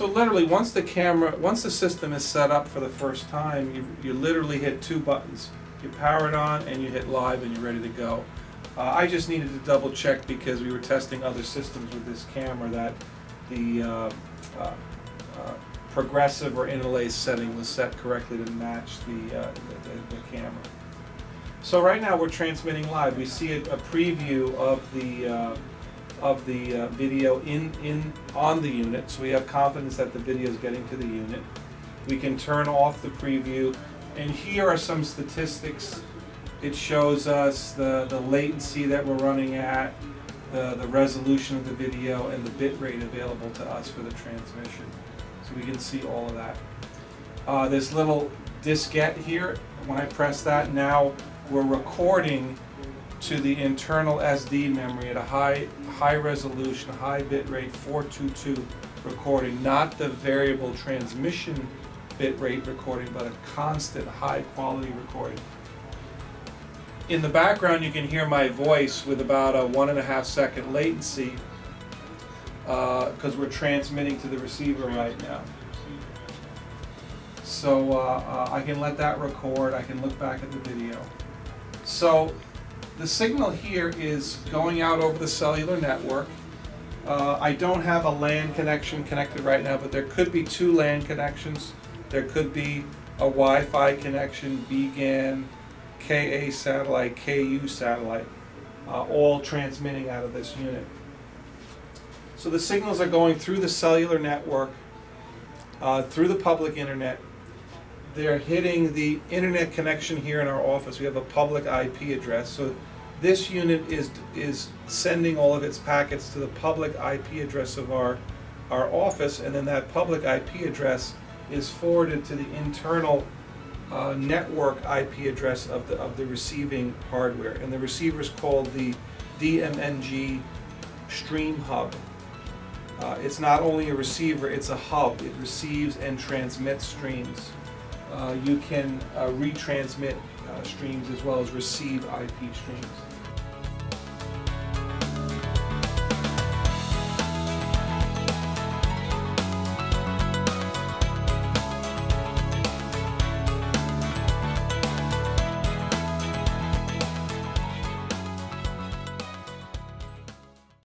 So literally, once the camera, once the system is set up for the first time, you, you literally hit two buttons. You power it on and you hit live and you're ready to go. Uh, I just needed to double check because we were testing other systems with this camera that the uh, uh, uh, progressive or interlace setting was set correctly to match the, uh, the, the, camera. So right now we're transmitting live. We see a, a preview of the uh, of the uh, video in in on the unit, so we have confidence that the video is getting to the unit. We can turn off the preview, and here are some statistics. It shows us the the latency that we're running at, the the resolution of the video, and the bit rate available to us for the transmission. So we can see all of that. Uh, this little diskette here, when I press that now, we're recording to the internal SD memory at a high high resolution, high bit rate 422 recording, not the variable transmission bit rate recording, but a constant high quality recording. In the background you can hear my voice with about a one and a half second latency because uh, we're transmitting to the receiver right now. So uh, uh, I can let that record, I can look back at the video. So the signal here is going out over the cellular network. Uh, I don't have a LAN connection connected right now, but there could be two LAN connections. There could be a Wi-Fi connection, BGAN, KA satellite, KU satellite, uh, all transmitting out of this unit. So the signals are going through the cellular network, uh, through the public internet. They're hitting the internet connection here in our office. We have a public IP address. So this unit is, is sending all of its packets to the public IP address of our, our office, and then that public IP address is forwarded to the internal uh, network IP address of the, of the receiving hardware. And the receiver is called the DMNG Stream Hub. Uh, it's not only a receiver, it's a hub. It receives and transmits streams. Uh, you can uh, retransmit uh, streams as well as receive IP streams.